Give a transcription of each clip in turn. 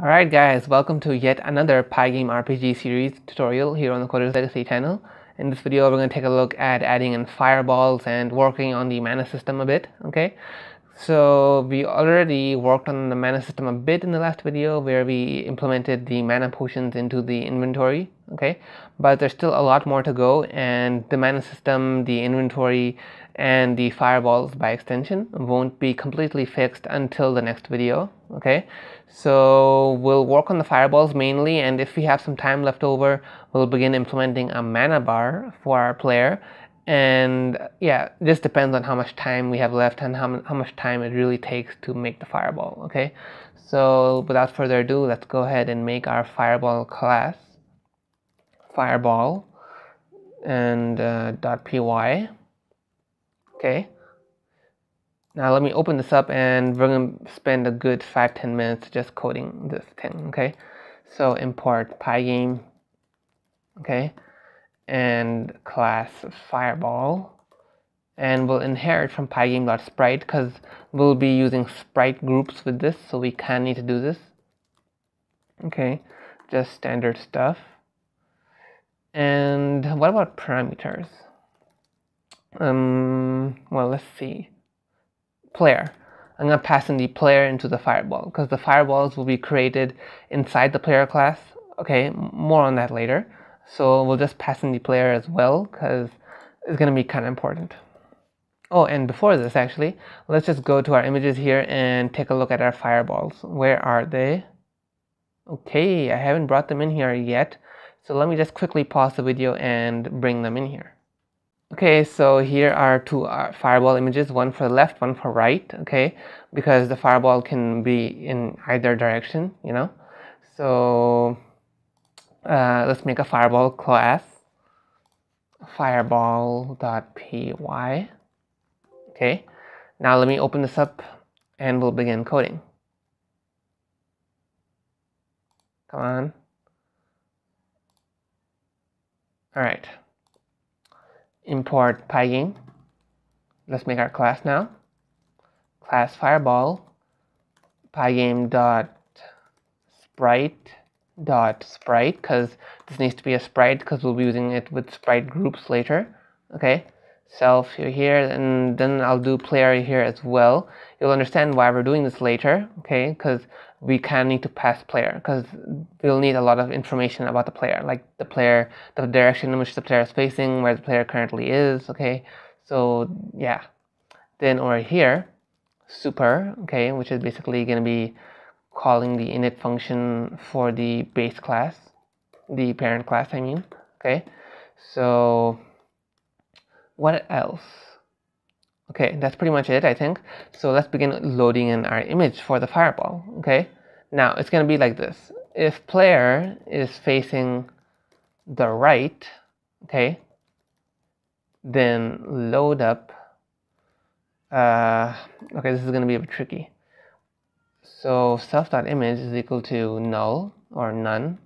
Alright guys, welcome to yet another Pygame RPG series tutorial here on the Coders Legacy channel. In this video we're going to take a look at adding in fireballs and working on the mana system a bit, okay? So we already worked on the mana system a bit in the last video where we implemented the mana potions into the inventory, okay? But there's still a lot more to go and the mana system, the inventory, and the fireballs by extension won't be completely fixed until the next video okay? So we'll work on the fireballs mainly and if we have some time left over we'll begin implementing a mana bar for our player. And yeah this depends on how much time we have left and how, how much time it really takes to make the fireball okay? So without further ado let's go ahead and make our fireball class. Fireball and uh, .py okay. Now let me open this up and we're going to spend a good 5-10 minutes just coding this thing okay? So import pygame okay? And class fireball. And we'll inherit from pygame.sprite because we'll be using sprite groups with this so we can need to do this. Okay just standard stuff. And what about parameters um, well, let's see. Player. I'm going to pass in the player into the fireball because the fireballs will be created inside the player class. Okay, more on that later. So we'll just pass in the player as well because it's going to be kind of important. Oh, and before this actually, let's just go to our images here and take a look at our fireballs. Where are they? Okay, I haven't brought them in here yet. So let me just quickly pause the video and bring them in here. Okay, so here are two uh, fireball images, one for the left, one for right, okay, because the fireball can be in either direction, you know. So uh, let's make a fireball class, fireball.py, okay. Now let me open this up and we'll begin coding. Come on. All right import pygame. Let's make our class now. Class fireball pygame dot sprite dot sprite because this needs to be a sprite because we'll be using it with sprite groups later. Okay, self here and then I'll do player here as well. You'll understand why we're doing this later. Okay, because we can need to pass player because we'll need a lot of information about the player, like the player, the direction in which the player is facing, where the player currently is, okay? So yeah. Then over here, super, okay, which is basically going to be calling the init function for the base class, the parent class, I mean, okay? So what else? Okay, that's pretty much it, I think. So let's begin loading in our image for the fireball, okay? Now, it's going to be like this. If player is facing the right, okay, then load up, uh, okay, this is going to be a bit tricky. So self.image is equal to null or none,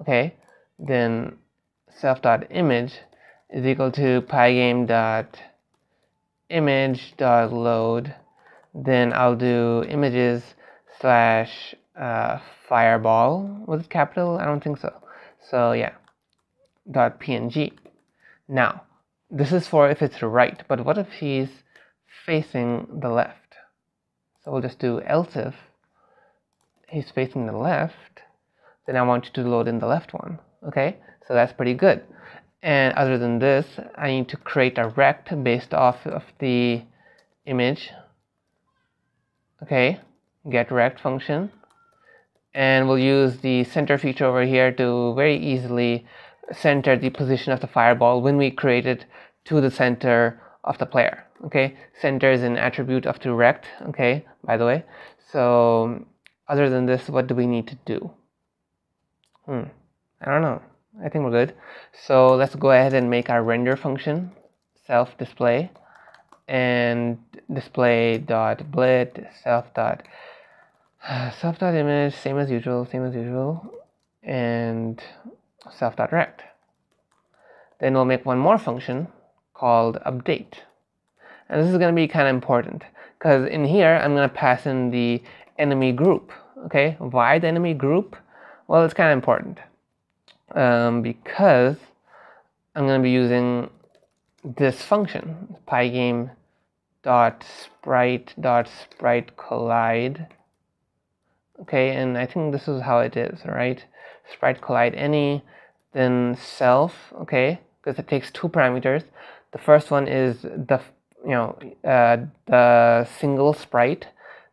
okay, then self.image is equal to pygame dot image dot load. Then I'll do images slash uh, fireball was it capital. I don't think so. So yeah. Dot png now this is for if it's right but what if he's facing the left? So we'll just do else if he's facing the left then I want you to load in the left one. Okay? So that's pretty good and other than this I need to create a rect based off of the image. Okay get rect function. And we'll use the center feature over here to very easily center the position of the fireball when we create it to the center of the player. Okay center is an attribute of the rect. Okay by the way. So other than this what do we need to do? Hmm I don't know I think we're good. So let's go ahead and make our render function self display and display dot blit self dot self dot image same as usual same as usual and self dot rect. Then we'll make one more function called update. And this is going to be kind of important because in here I'm going to pass in the enemy group. Okay, why the enemy group? Well, it's kind of important um, because I'm going to be using this function pygame dot sprite dot sprite collide. Okay and I think this is how it is right? Sprite collide any then self okay? Because it takes two parameters. The first one is the you know uh, the single sprite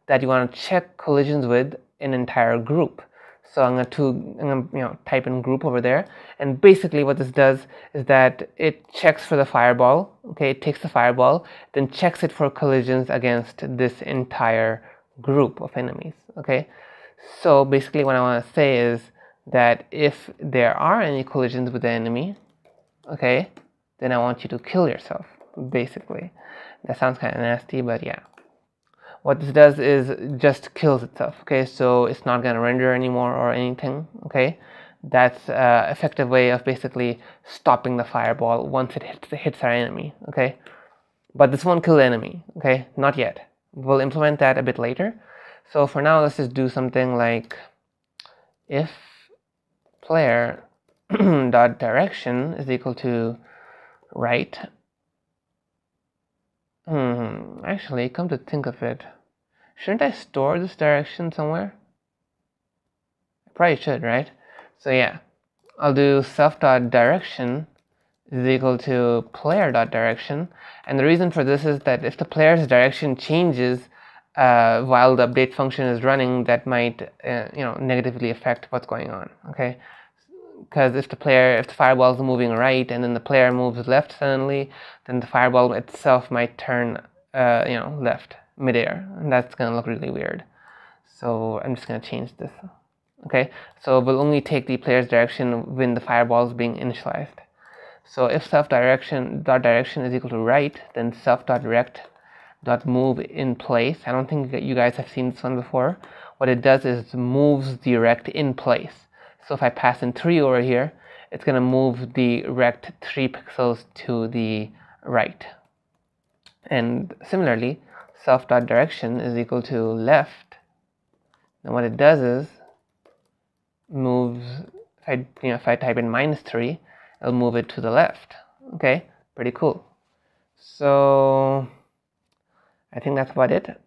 that you want to check collisions with an entire group so I'm going to I'm to you know type in group over there. And basically what this does is that it checks for the fireball okay? It takes the fireball then checks it for collisions against this entire group of enemies okay? So basically what I want to say is that if there are any collisions with the enemy okay then I want you to kill yourself basically. That sounds kind of nasty but yeah what this does is just kills itself okay? So it's not going to render anymore or anything okay? That's an effective way of basically stopping the fireball once it hits, hits our enemy okay? But this won't kill the enemy okay? Not yet. We'll implement that a bit later. So for now let's just do something like if player dot direction is equal to right hmm actually come to think of it Shouldn't I store this direction somewhere? I probably should, right? So yeah, I'll do self.direction is equal to player.direction. And the reason for this is that if the player's direction changes uh, while the update function is running, that might uh, you know negatively affect what's going on. Okay, because if the player, if the fireball is moving right and then the player moves left suddenly, then the fireball itself might turn uh, you know left midair and that's gonna look really weird. So I'm just gonna change this okay? So we'll only take the player's direction when the fireball is being initialized. So if self direction dot direction is equal to right then self dot direct dot move in place. I don't think you guys have seen this one before. What it does is it moves direct in place so if I pass in 3 over here it's going to move the rect 3 pixels to the right. And similarly self dot direction is equal to left. And what it does is moves if I you know if I type in minus 3 it'll move it to the left. Okay pretty cool. So I think that's about it.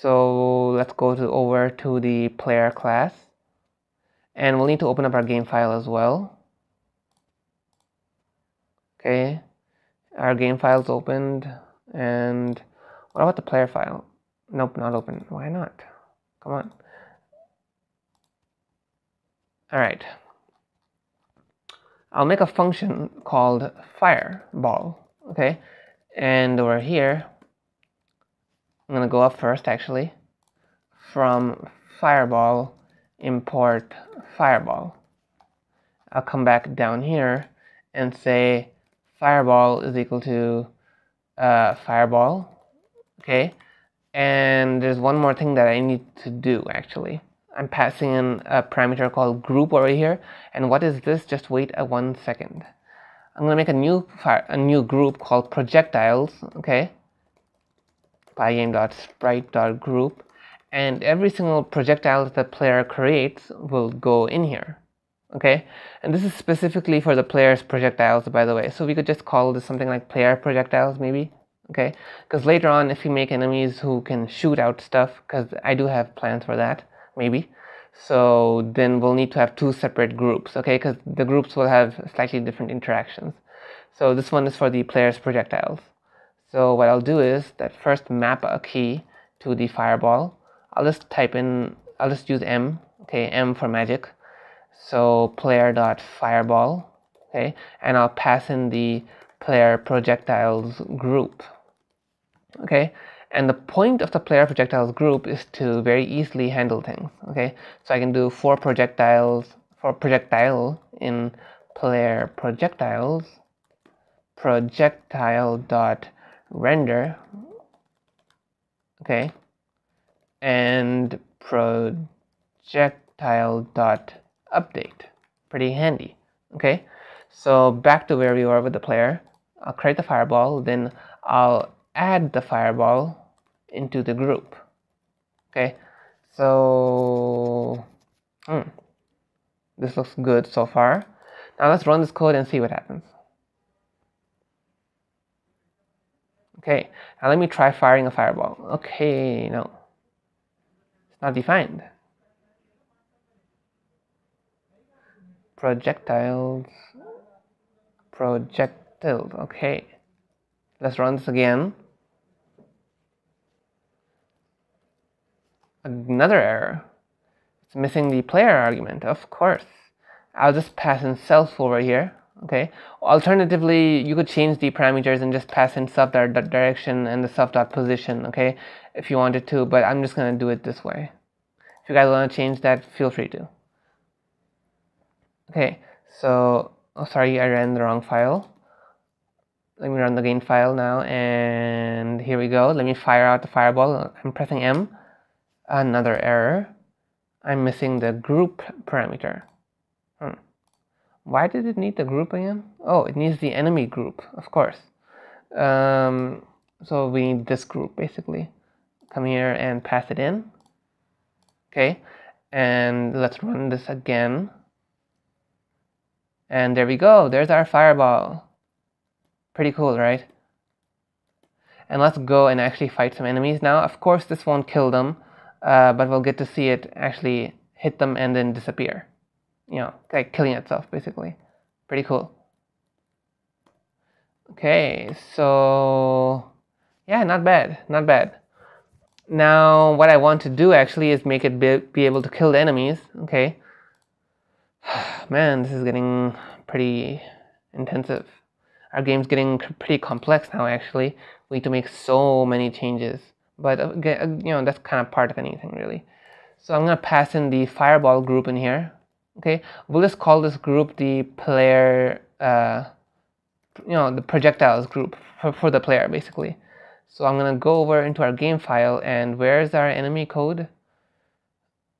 So let's go to over to the player class and we'll need to open up our game file as well okay our game files opened and what about the player file? Nope, not open. Why not? Come on. Alright. I'll make a function called fireball. Okay? And over here, I'm to go up first actually. From fireball, import fireball. I'll come back down here and say fireball is equal to uh, fireball okay? And there's one more thing that I need to do actually. I'm passing in a parameter called group over here. And what is this? Just wait a one second. I'm gonna make a new fire, a new group called projectiles okay? Pygame.sprite.group and every single projectile that the player creates will go in here okay? And this is specifically for the player's projectiles by the way. So we could just call this something like player projectiles maybe okay? Because later on if you make enemies who can shoot out stuff because I do have plans for that maybe. So then we'll need to have two separate groups okay? Because the groups will have slightly different interactions. So this one is for the player's projectiles. So what I'll do is that first map a key to the fireball I'll just type in I'll just use M okay M for magic. So player dot fireball okay and I'll pass in the player projectiles group okay? And the point of the player projectiles group is to very easily handle things okay? So I can do four projectiles for projectile in player projectiles projectile dot render okay and projectile dot update pretty handy okay so back to where we were with the player I'll create the fireball then I'll add the fireball into the group okay So, hmm, this looks good so far. Now let's run this code and see what happens. Okay, now let me try firing a fireball. Okay, no. Not defined. Projectiles. Projectiles, okay. Let's run this again. Another error. It's missing the player argument, of course. I'll just pass in self over here okay. Alternatively you could change the parameters and just pass in sub dot direction and the sub dot position okay if you wanted to but I'm just gonna do it this way. If you guys want to change that feel free to. Okay. So oh sorry I ran the wrong file. Let me run the game file now and here we go. Let me fire out the fireball. I'm pressing M. Another error. I'm missing the group parameter. Why did it need the group again? Oh, it needs the enemy group, of course. Um, so we need this group basically. Come here and pass it in. Okay, and let's run this again. And there we go, there's our fireball. Pretty cool, right? And let's go and actually fight some enemies now. Of course, this won't kill them, uh, but we'll get to see it actually hit them and then disappear you know, like killing itself basically. Pretty cool. Okay, so yeah, not bad, not bad. Now, what I want to do actually is make it be, be able to kill the enemies. Okay. Man, this is getting pretty intensive. Our game's getting pretty complex now, actually. We need to make so many changes. But, uh, uh you know, that's kind of part of anything, really. So I'm going to pass in the fireball group in here okay we'll just call this group the player uh, you know the projectiles group for, for the player basically. So I'm gonna go over into our game file and where's our enemy code?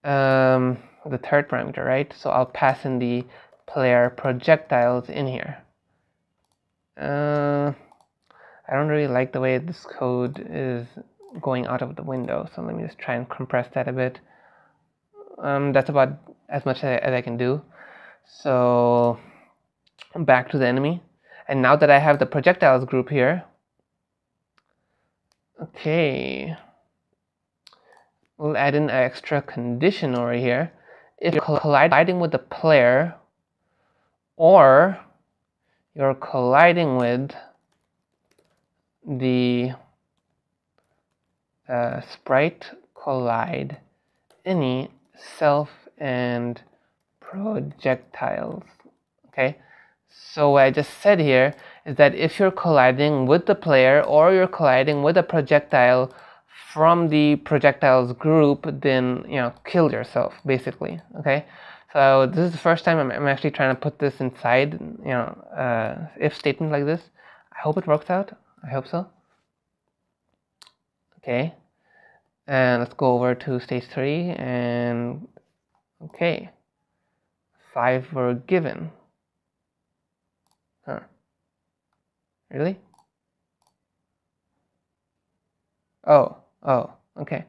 Um, the third parameter right? So I'll pass in the player projectiles in here. Uh, I don't really like the way this code is going out of the window so let me just try and compress that a bit. Um, that's about as much as I can do. So back to the enemy. And now that I have the projectiles group here, okay, we'll add in an extra condition over here. If you're colliding with the player or you're colliding with the uh, sprite collide any self and projectiles. Okay, so what I just said here is that if you're colliding with the player or you're colliding with a projectile from the projectiles group, then you know kill yourself basically. Okay, so this is the first time I'm, I'm actually trying to put this inside you know uh, if statement like this. I hope it works out. I hope so. Okay, and let's go over to stage three and Okay. Five were given. Huh. Really? Oh, oh, okay.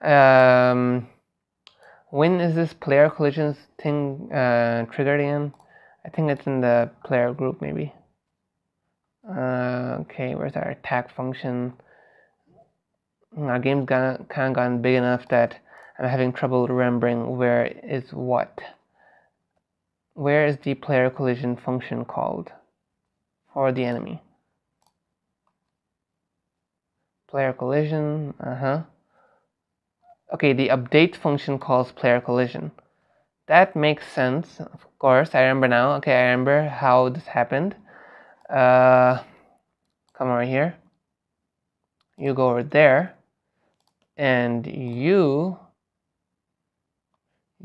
Um, when is this player collisions thing uh, triggered in? I think it's in the player group maybe. Uh, okay, where's our attack function? Our game's kind of gotten big enough that I'm having trouble remembering where is what. Where is the player collision function called for the enemy? Player collision, uh-huh. Okay, the update function calls player collision. That makes sense, of course. I remember now. Okay, I remember how this happened. Uh, come over here. You go over there. And you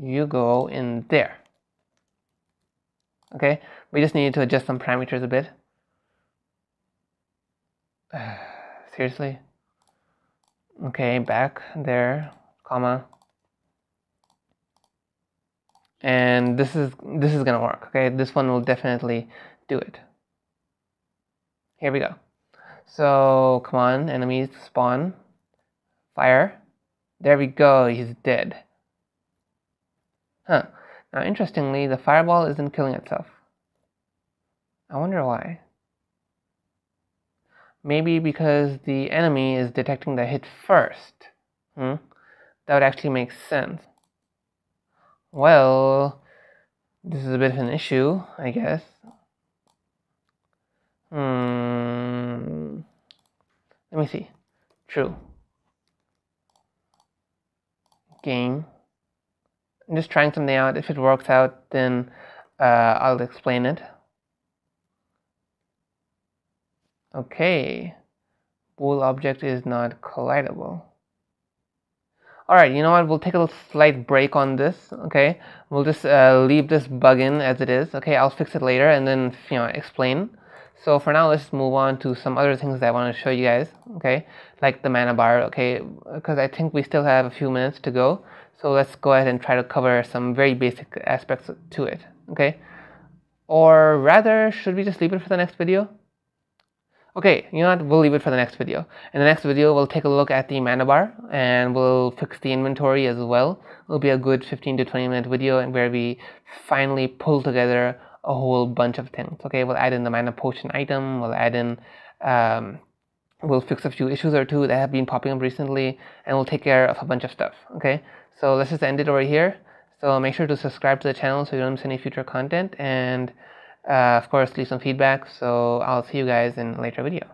you go in there. Okay, we just need to adjust some parameters a bit. Seriously? Okay, back there, comma. And this is this is gonna work. Okay, this one will definitely do it. Here we go. So come on, enemies spawn, fire. There we go, he's dead. Huh. Now, interestingly, the fireball isn't killing itself. I wonder why. Maybe because the enemy is detecting the hit first. Hmm? That would actually make sense. Well, this is a bit of an issue, I guess. Hmm. Let me see. True. Game. I'm just trying something out. If it works out, then uh, I'll explain it. Okay. Bool object is not collidable. Alright, you know what, we'll take a slight break on this, okay? We'll just uh, leave this bug in as it is, okay? I'll fix it later and then, you know, explain. So for now, let's move on to some other things that I want to show you guys, okay? Like the mana bar, okay? Because I think we still have a few minutes to go. So let's go ahead and try to cover some very basic aspects to it, okay? Or rather, should we just leave it for the next video? Okay, you know what, we'll leave it for the next video. In the next video, we'll take a look at the mana bar and we'll fix the inventory as well. It'll be a good 15 to 20 minute video where we finally pull together a whole bunch of things. Okay, we'll add in the mana potion item, we'll add in, um, we'll fix a few issues or two that have been popping up recently and we'll take care of a bunch of stuff. Okay, so let's just end it over here. So make sure to subscribe to the channel so you don't miss any future content and uh, of course, leave some feedback. So I'll see you guys in a later video.